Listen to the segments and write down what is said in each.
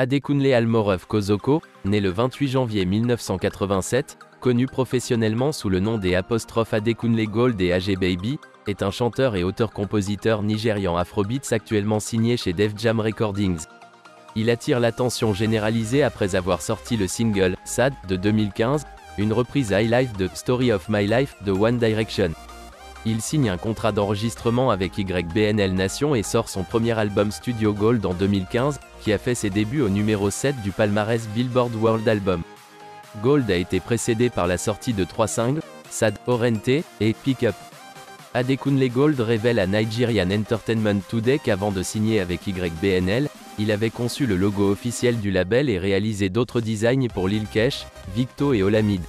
Adekunle Almorov Kozoko, né le 28 janvier 1987, connu professionnellement sous le nom des apostrophes Adekunle Gold et AG Baby, est un chanteur et auteur-compositeur nigérian Afrobeats actuellement signé chez Def Jam Recordings. Il attire l'attention généralisée après avoir sorti le single Sad de 2015, une reprise high life de Story of My Life de One Direction. Il signe un contrat d'enregistrement avec YBNL Nation et sort son premier album Studio Gold en 2015, qui a fait ses débuts au numéro 7 du palmarès Billboard World Album. Gold a été précédé par la sortie de trois singles, Sad Orente et Pick Up. Adekunle Gold révèle à Nigerian Entertainment Today qu'avant de signer avec YBNL, il avait conçu le logo officiel du label et réalisé d'autres designs pour Lil Kesh, Victo et Olamide.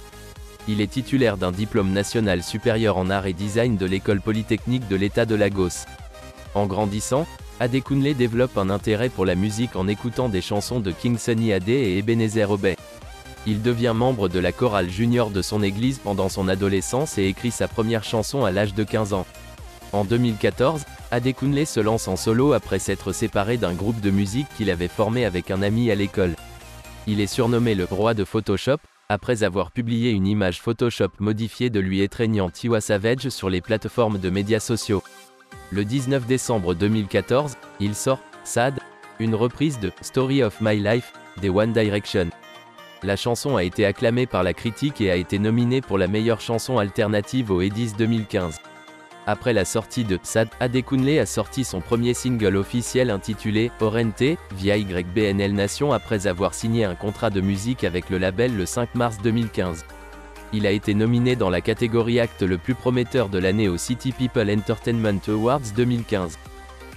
Il est titulaire d'un diplôme national supérieur en art et design de l'école polytechnique de l'État de Lagos. En grandissant, Adekunle développe un intérêt pour la musique en écoutant des chansons de King Sunny Ade et Ebenezer Obey. Il devient membre de la chorale junior de son église pendant son adolescence et écrit sa première chanson à l'âge de 15 ans. En 2014, Adekunle se lance en solo après s'être séparé d'un groupe de musique qu'il avait formé avec un ami à l'école. Il est surnommé le roi de Photoshop, après avoir publié une image Photoshop modifiée de lui étreignant Tiwa Savage sur les plateformes de médias sociaux. Le 19 décembre 2014, il sort Sad, une reprise de Story of My Life des One Direction. La chanson a été acclamée par la critique et a été nominée pour la meilleure chanson alternative au Edis 2015. Après la sortie de Sad, Adekunle a sorti son premier single officiel intitulé Orente, via YBNL Nation après avoir signé un contrat de musique avec le label le 5 mars 2015. Il a été nominé dans la catégorie acte le plus prometteur de l'année au City People Entertainment Awards 2015.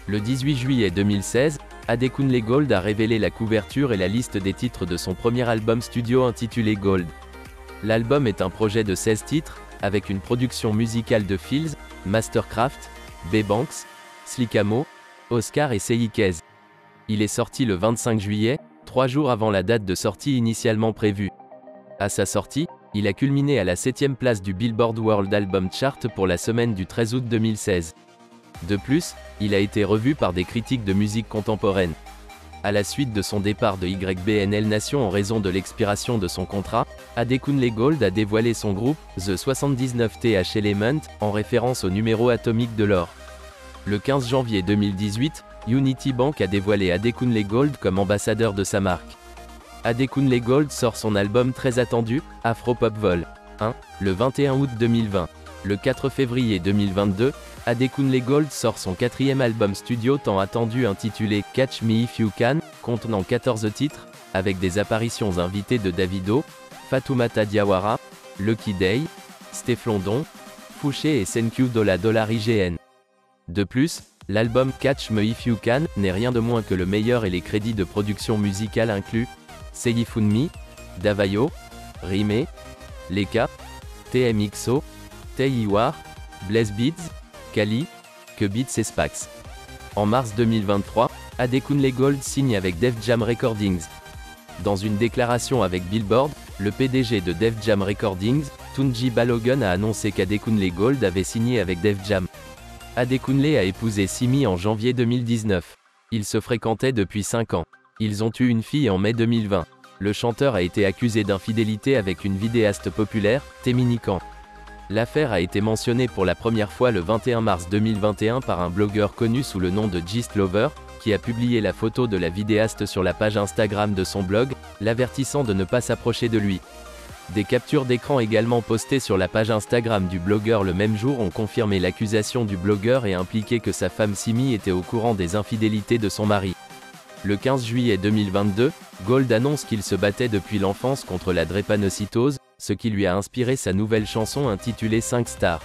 Le 18 juillet 2016, Adekunle Gold a révélé la couverture et la liste des titres de son premier album studio intitulé Gold. L'album est un projet de 16 titres, avec une production musicale de Fields, Mastercraft, B-Banks, Slikamo, Oscar et Seikez. Il est sorti le 25 juillet, trois jours avant la date de sortie initialement prévue. À sa sortie, il a culminé à la 7 place du Billboard World Album Chart pour la semaine du 13 août 2016. De plus, il a été revu par des critiques de musique contemporaine. À la suite de son départ de YBNL Nation en raison de l'expiration de son contrat, Adekunle Gold a dévoilé son groupe, The 79TH Element, en référence au numéro atomique de l'or. Le 15 janvier 2018, Unity Bank a dévoilé Adekunle Gold comme ambassadeur de sa marque. Adekunle Gold sort son album très attendu, Afro Pop Vol 1, le 21 août 2020. Le 4 février 2022, Adekunle Gold sort son quatrième album studio tant attendu intitulé Catch Me If You Can, contenant 14 titres, avec des apparitions invitées de Davido, Fatoumata Diawara, Lucky Day, Stéphlandon, Fouché et Senkyu Dola Dollar IGN. De plus, l'album Catch Me If You Can n'est rien de moins que le meilleur et les crédits de production musicale inclus Seifunmi, Davayo, Rime, Leka, TMXO, Teiwar, Blaze Beats, Kali, que Beats et Spax. En mars 2023, Adekunle Gold signe avec Def Jam Recordings. Dans une déclaration avec Billboard, le PDG de Def Jam Recordings, Tunji Balogun a annoncé qu'Adekunle Gold avait signé avec Def Jam. Adekunle a épousé Simi en janvier 2019. Ils se fréquentaient depuis 5 ans. Ils ont eu une fille en mai 2020. Le chanteur a été accusé d'infidélité avec une vidéaste populaire, Teminikan. L'affaire a été mentionnée pour la première fois le 21 mars 2021 par un blogueur connu sous le nom de Gist Lover, qui a publié la photo de la vidéaste sur la page Instagram de son blog, l'avertissant de ne pas s'approcher de lui. Des captures d'écran également postées sur la page Instagram du blogueur le même jour ont confirmé l'accusation du blogueur et impliqué que sa femme Simi était au courant des infidélités de son mari. Le 15 juillet 2022, Gold annonce qu'il se battait depuis l'enfance contre la drépanocytose, ce qui lui a inspiré sa nouvelle chanson intitulée 5 stars.